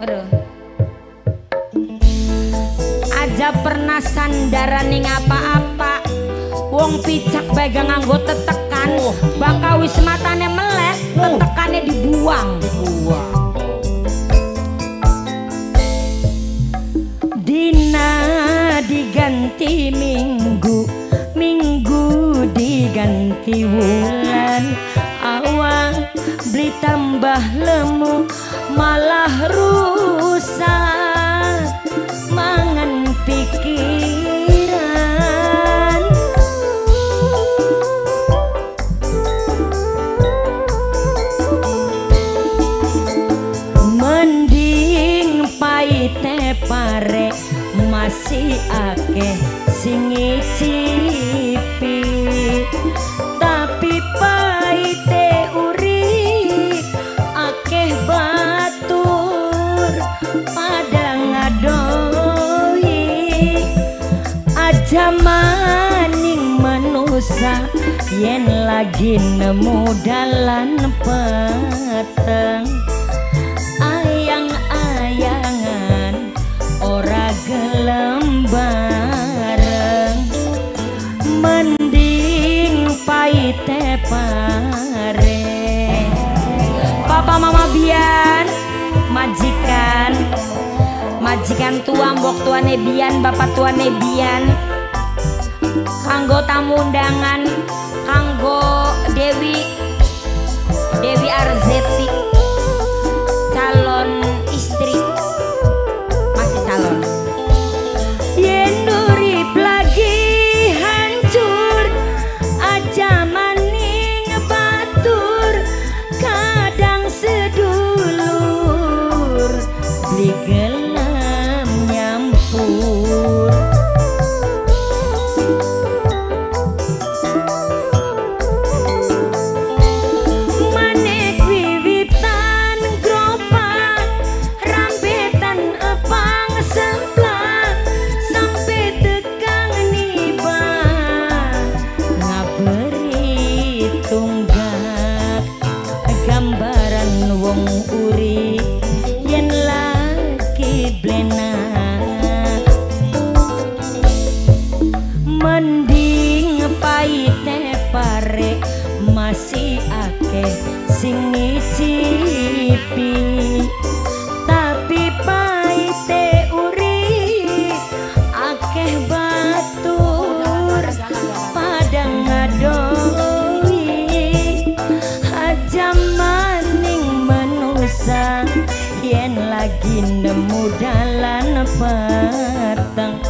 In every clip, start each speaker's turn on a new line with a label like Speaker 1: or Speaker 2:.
Speaker 1: Waduh. Aja pernah sandaran apa-apa. Wong picak pegang nganggo tetekan, bakal wis matane melek, tetekane dibuang. Dina diganti minggu, minggu diganti wulan. Awang beli tambah lemu, malah rusak mangan pikiran. Mending paite pare masih akeh sing ngicipi yen lagi nemu dalan peteng ayang-ayangan ora gelem bareng. Mending paite pare. Papa Mama Bian majikan majikan tua mbok tuane Bian bapak tuane Bian. Kanggo tamu undangan kanggo Dewi Dewi Arzeti masih akeh sing ngicipi. Tapi paite urip akeh batur padang ngadoi aja maning manusa yen lagi nemu dalan peteng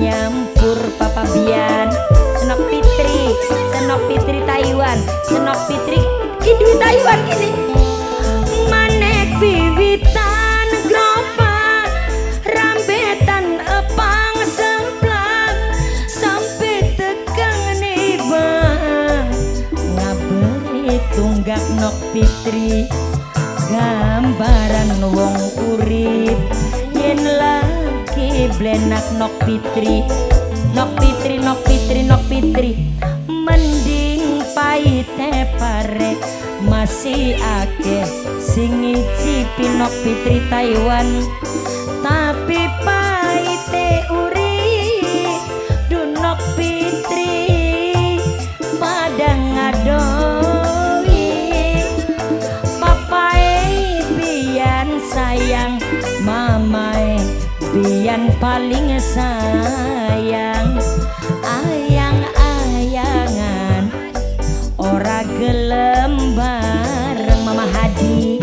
Speaker 1: nyampur Papa Bian. Senok Fitri Senok Fitri Taiwan Senok Fitri Taiwan gini Manek ngaberi tunggak nok gambaran wong urip blenak nok fitri nok fitri nok fitri nok fitri mending paite pare. Masih akeh sing ngicipi nok Fitri Taiwan. Tapi paite uri bian paling sayang ayang ayangan ora gelem bareng mama hadi.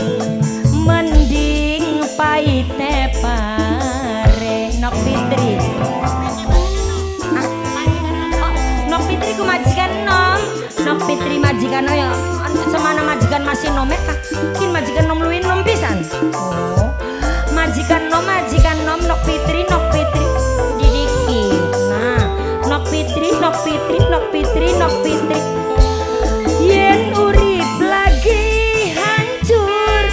Speaker 1: Mending paite pare. Nok fitri. Oh, nok fitri ku majikan nom. Nok fitri majikan oh ya. Semana majikan masih nom kah kin majikan nom luin nom pisan. Oh. Majikan nom majikan fitri nok fitri. Didiki nah nok fitri nok fitri nok fitri nok fitri. Yen urip lagi hancur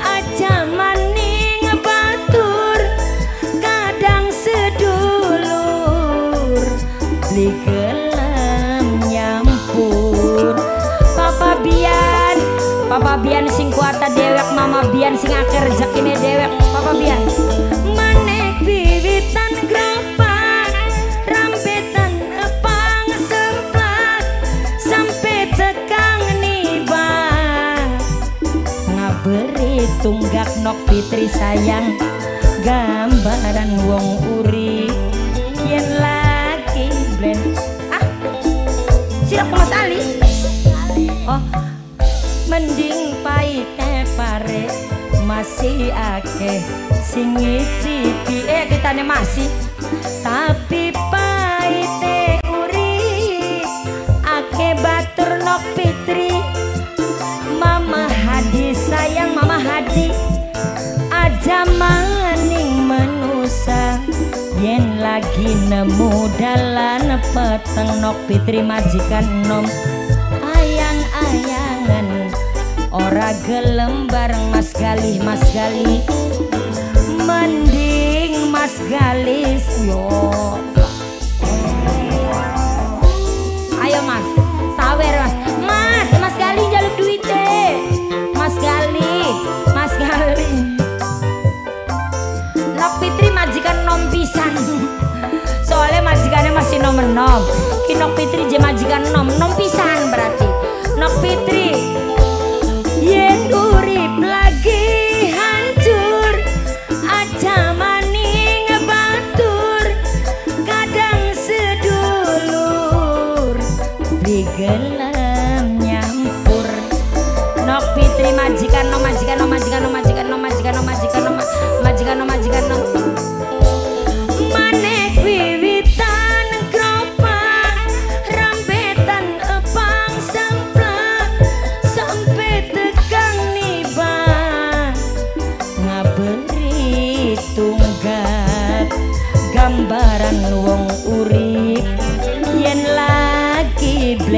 Speaker 1: aja maning batur. Kadang sedulur beli gelem nyampur. Papa bian papa bian sing kuata dewek mama bian sing akeh rezekine dewek papa bian nok fitri sayang. Gambaran wong uri. Yen lagi blend. Ah siap mas Ali. Oh mending paite pare masih akeh sing ngicipi eh ditane masih. Tapi yen lagi nemu dalan peteng nok fitri majikan nom. Ayang ayangan ora gelem bareng mas gali mas gali. Mending mas galis yo. Ayo mas. Sawer mas. Mas mas gali jaluk duit deh mas gali mas gali. Nok Fitri majikan nom pisan masih nom nom Kinok Fitri je majikan nom nom pisan berarti. Nok Fitri. Yen urip lagi hancur aja maning batur kadang sedulur beli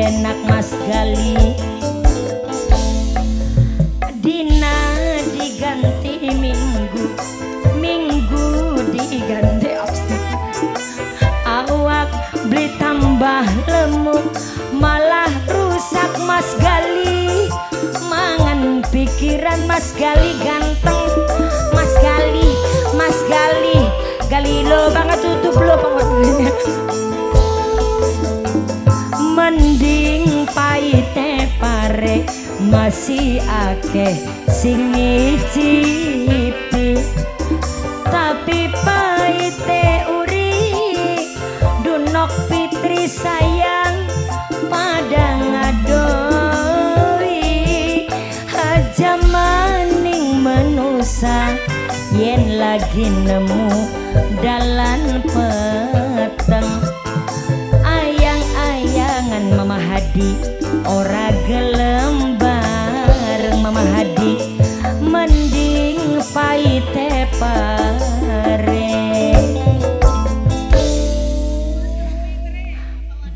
Speaker 1: blenak mas gali. Dina diganti minggu Minggu diganti absen. Awak beli tambah lemuk Malah rusak mas gali. Mangan pikiran mas gali ganteng. Mas gali, mas gali Gali lo banget tutup lo banget mending paite pare masih akeh sing ngicipi. Tapi paite uri dunok fitri sayang padang ngadoi. Aja maning menusa yen lagi nemu dalan peteng Hadi ora gelem bareng Mama Hadi mending paite pare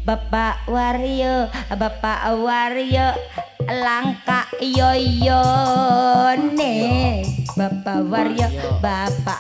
Speaker 1: Bapak Wario Bapak Wario langka yoyo ne Bapak Wario Bapak